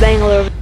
Bangalore.